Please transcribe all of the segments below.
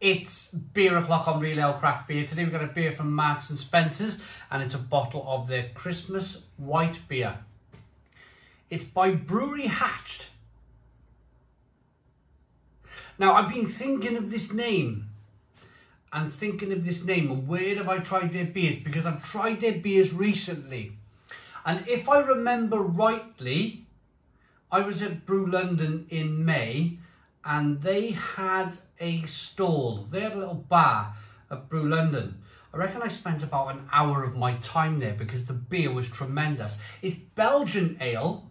It's beer o'clock on Real Ale Craft Beer. Today we've got a beer from Marks and Spencer's and it's a bottle of their Christmas white beer. It's by Brewery Haacht. Now I've been thinking of this name and thinking of this name and where have I tried their beers because I've tried their beers recently. And if I remember rightly, I was at Brew London in May and they had a stall. They had a little bar at Brew London. I reckon I spent about an hour of my time there because the beer was tremendous. It's Belgian ale.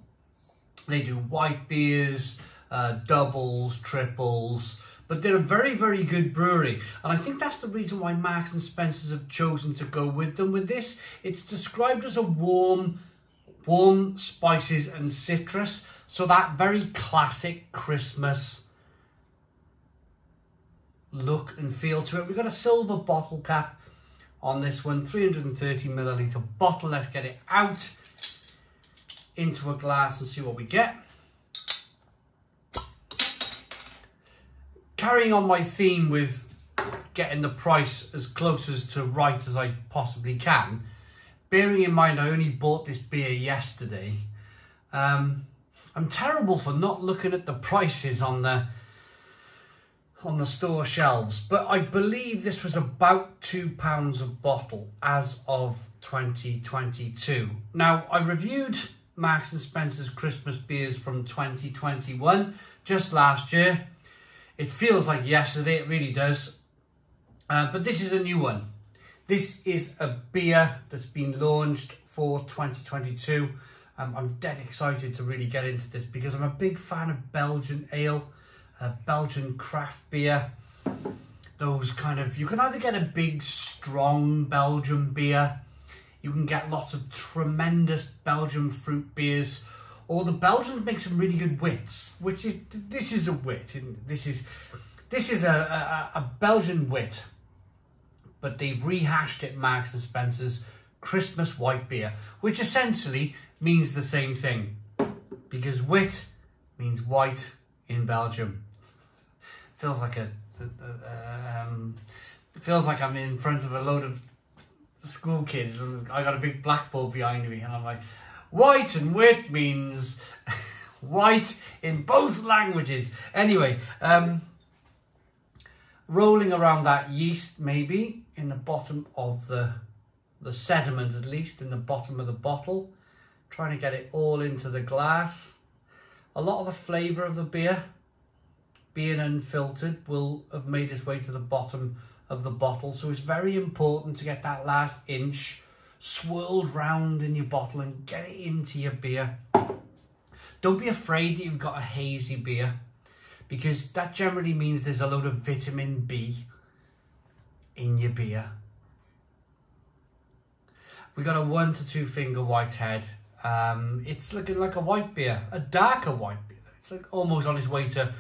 They do white beers, uh, doubles, triples, but they're a very, very good brewery. And I think that's the reason why Marks and Spencer's have chosen to go with them with this. It's described as a warm, warm spices and citrus. So that very classic Christmas look and feel to it. We've got a silver bottle cap on this one, 330 milliliter bottle. Let's get it out into a glass and see what we get. Carrying on my theme with getting the price as close as to right as I possibly can, bearing in mind I only bought this beer yesterday, um, I'm terrible for not looking at the prices on the on the store shelves, but I believe this was about two pounds a bottle as of 2022. Now, I reviewed Marks and Spencer's Christmas beers from 2021 just last year. It feels like yesterday, it really does. Uh, but this is a new one. This is a beer that's been launched for 2022. Um, I'm dead excited to really get into this because I'm a big fan of Belgian ale a Belgian craft beer. Those kind of, you can either get a big, strong Belgian beer, you can get lots of tremendous Belgian fruit beers, or the Belgians make some really good wits, which is, this is a wit, this is, this is a, a, a Belgian wit, but they've rehashed it Marks and Spencer's Christmas white beer, which essentially means the same thing, because wit means white in Belgium feels like a, um, feels like I'm in front of a load of school kids and I got a big blackboard behind me and I'm like, white and wit means white in both languages. Anyway, um, rolling around that yeast maybe in the bottom of the the sediment at least in the bottom of the bottle, trying to get it all into the glass. A lot of the flavour of the beer being unfiltered will have made its way to the bottom of the bottle. So it's very important to get that last inch swirled round in your bottle and get it into your beer. Don't be afraid that you've got a hazy beer because that generally means there's a load of vitamin B in your beer. We got a one to two finger whitehead. Um, it's looking like a white beer, a darker white beer. It's like almost on its way to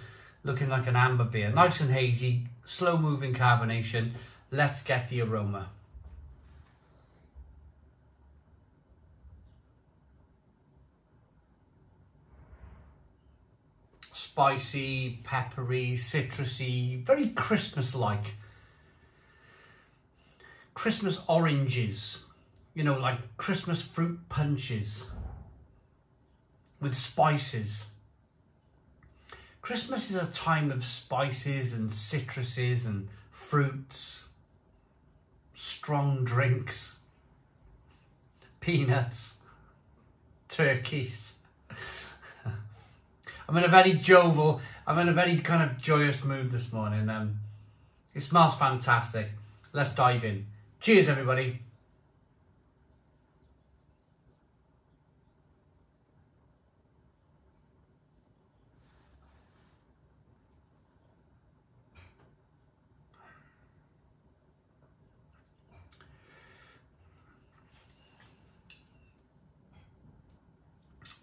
looking like an amber beer. Nice and hazy, slow moving carbonation. Let's get the aroma. Spicy, peppery, citrusy, very Christmas-like. Christmas oranges, you know, like Christmas fruit punches with spices. Christmas is a time of spices and citruses and fruits, strong drinks, peanuts, turkeys. I'm in a very jovial, I'm in a very kind of joyous mood this morning. Um, it smells fantastic. Let's dive in. Cheers, everybody.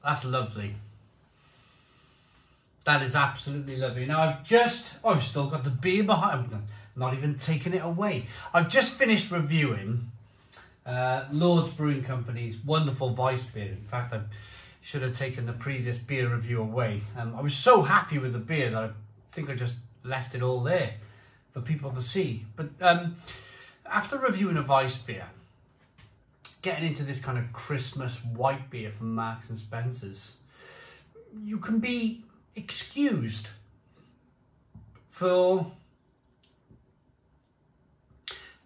That's lovely. That is absolutely lovely. Now I've just, oh, I've still got the beer behind, I'm not even taking it away. I've just finished reviewing uh, Lord's Brewing Company's wonderful Weiss beer. In fact, I should have taken the previous beer review away. Um, I was so happy with the beer that I think I just left it all there. for people to see. But um, after reviewing a Weiss beer, getting into this kind of Christmas white beer from Marks and Spencer's, you can be excused for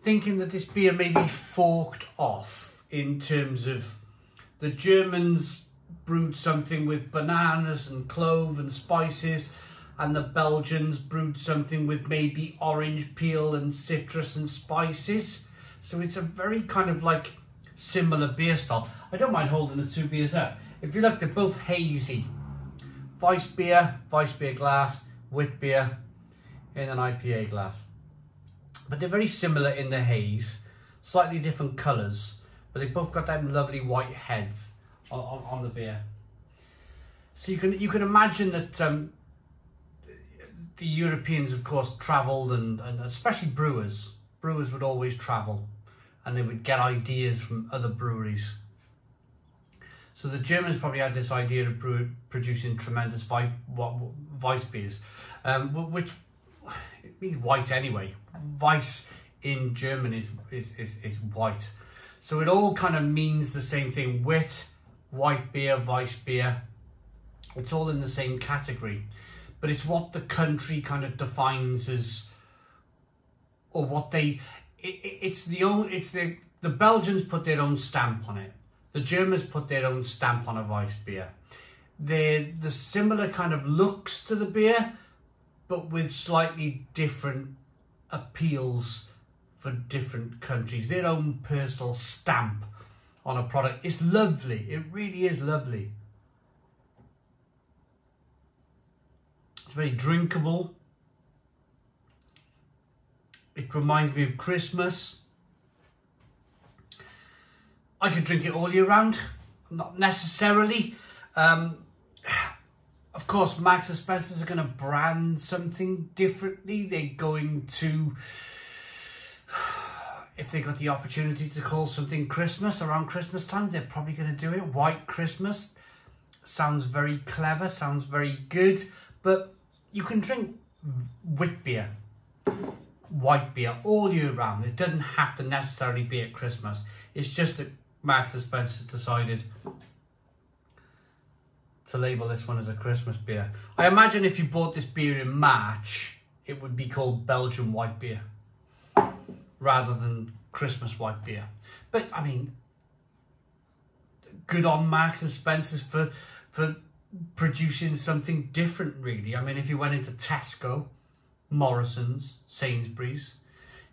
thinking that this beer may be forked off in terms of the Germans brewed something with bananas and clove and spices and the Belgians brewed something with maybe orange peel and citrus and spices. So it's a very kind of like similar beer style. I don't mind holding the two beers up. If you look, they're both hazy. Weiss beer, Weiss beer glass, wit beer in an IPA glass. But they're very similar in the haze, slightly different colours, but they both got them lovely white heads on, on, on the beer. So you can you can imagine that um, the Europeans, of course, travelled and, and especially brewers. Brewers would always travel and they would get ideas from other breweries. So the Germans probably had this idea of brew, producing tremendous vi, Weiss beers, um, which it means white anyway. Weiss in German is, is, is, is white. So it all kind of means the same thing. Wit, white beer, Weiss beer. It's all in the same category but it's what the country kind of defines as, or what they, it, it's the own, it's the, the Belgians put their own stamp on it. The Germans put their own stamp on a Weiss beer. They're the similar kind of looks to the beer, but with slightly different appeals for different countries. Their own personal stamp on a product. It's lovely. It really is lovely. It's very drinkable. Reminds me of Christmas. I could drink it all year round, not necessarily. Um, of course, Marks and Spencer's are going to brand something differently. They're going to, if they got the opportunity to call something Christmas around Christmas time, they're probably going to do it. White Christmas sounds very clever, sounds very good, but you can drink wit beer, white beer all year round. It doesn't have to necessarily be at Christmas. It's just that Marks and Spencer decided to label this one as a Christmas beer. I imagine if you bought this beer in March, it would be called Belgian white beer rather than Christmas white beer. But I mean, good on Marks and Spencer's for for producing something different really. I mean, if you went into Tesco, Morrison's, Sainsbury's,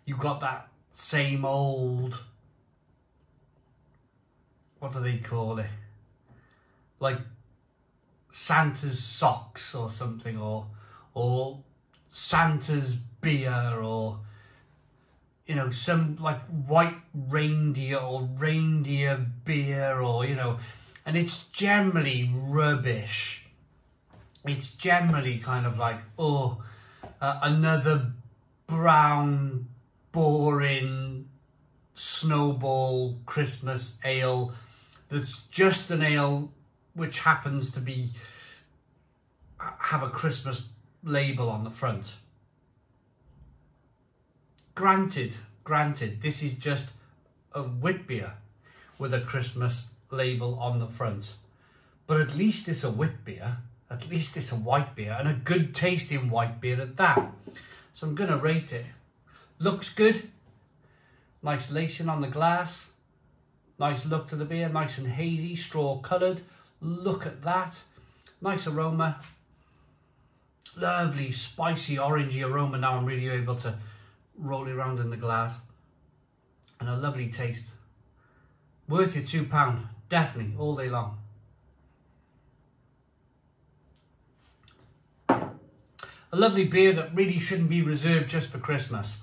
You've got that same old, what do they call it? Like Santa's socks or something, or or Santa's beer, or you know, some like white reindeer or reindeer beer, or you know, and it's generally rubbish. It's generally kind of like, oh, uh, another brown, boring snowball Christmas ale that's just an ale which happens to be have a Christmas label on the front. Granted, granted, this is just a wit beer with a Christmas label on the front. But at least it's a wit beer. At least it's a white beer and a good tasting white beer at that. So I'm going to rate it. Looks good. Nice lacing on the glass. Nice look to the beer. Nice and hazy, straw coloured. Look at that. Nice aroma. Lovely, spicy, orangey aroma. Now I'm really able to roll it around in the glass. And a lovely taste. Worth your £2. Definitely, all day long. A lovely beer that really shouldn't be reserved just for Christmas.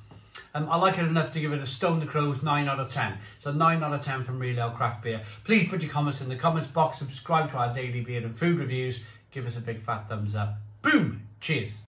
Um, I like it enough to give it a Stone the Crows 9 out of 10. So 9 out of 10 from Real Ale Craft Beer. Please put your comments in the comments box, subscribe to our daily beer and food reviews, give us a big fat thumbs up. Boom! Cheers!